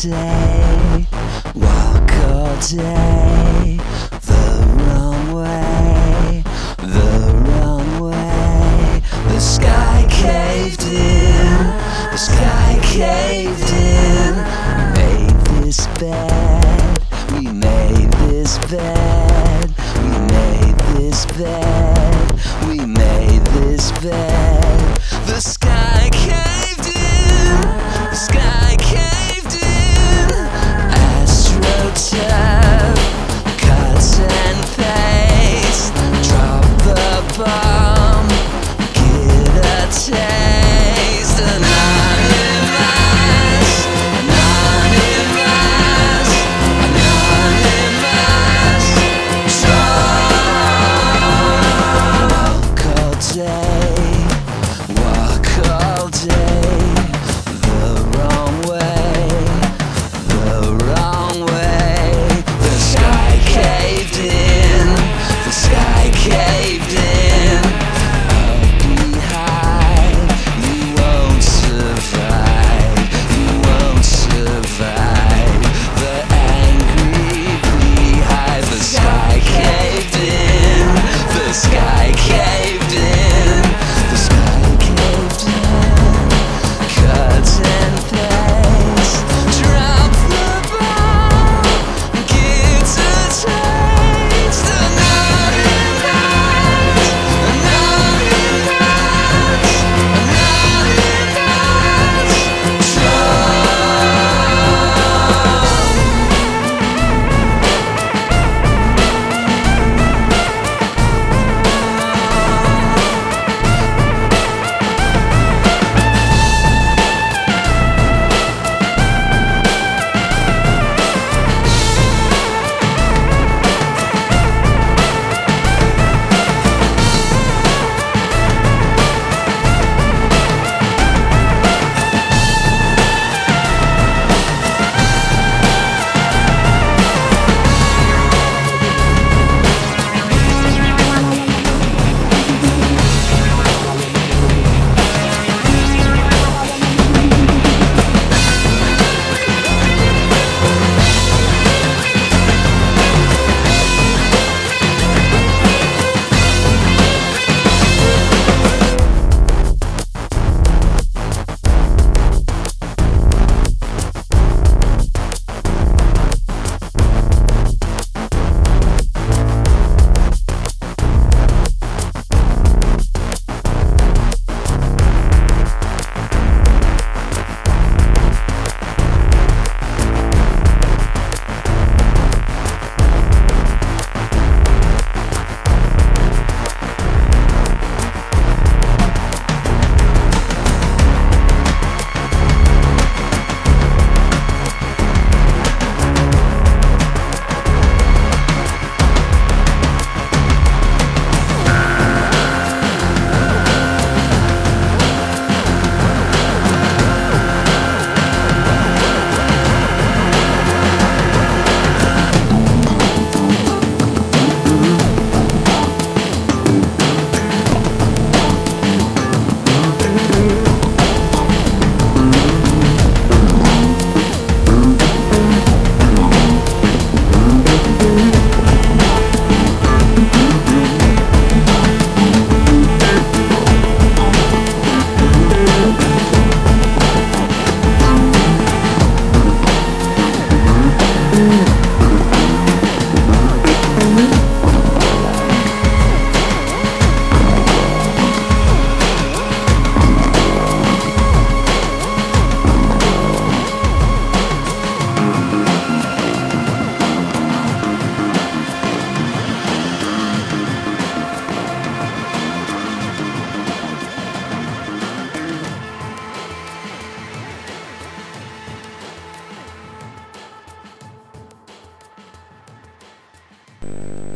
day, walk all day, the wrong way, the wrong way. The sky caved in, the sky caved in. We made this bed, we made this bed. you